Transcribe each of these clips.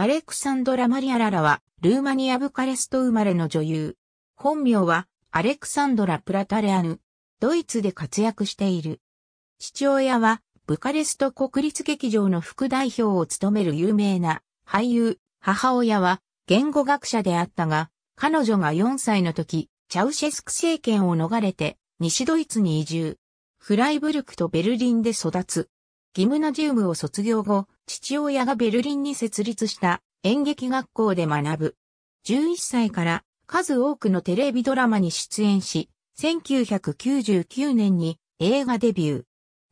アレクサンドラ・マリアララは、ルーマニア・ブカレスト生まれの女優。本名は、アレクサンドラ・プラタレアヌ。ドイツで活躍している。父親は、ブカレスト国立劇場の副代表を務める有名な俳優。母親は、言語学者であったが、彼女が4歳の時、チャウシェスク政権を逃れて、西ドイツに移住。フライブルクとベルリンで育つ。ギムナジウムを卒業後、父親がベルリンに設立した演劇学校で学ぶ。11歳から数多くのテレビドラマに出演し、1999年に映画デビュー。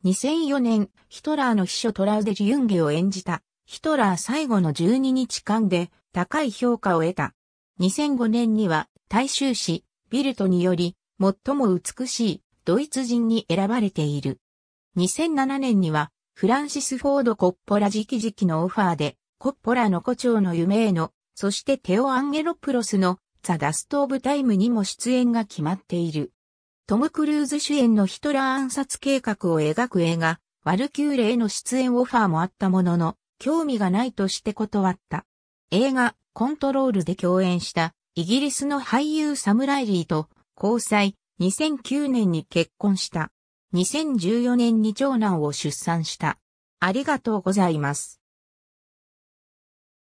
2004年、ヒトラーの秘書トラウデ・リユンゲを演じた、ヒトラー最後の12日間で高い評価を得た。2005年には、大衆誌、ビルトにより、最も美しいドイツ人に選ばれている。2007年には、フランシス・フォード・コッポラ直々のオファーで、コッポラの胡蝶の夢への、そしてテオ・アンゲロプロスのザ・ダスト・オブ・タイムにも出演が決まっている。トム・クルーズ主演のヒトラー暗殺計画を描く映画、ワルキューレへの出演オファーもあったものの、興味がないとして断った。映画、コントロールで共演したイギリスの俳優サムライリーと交際、2009年に結婚した。2014年に長男を出産した。ありがとうございます。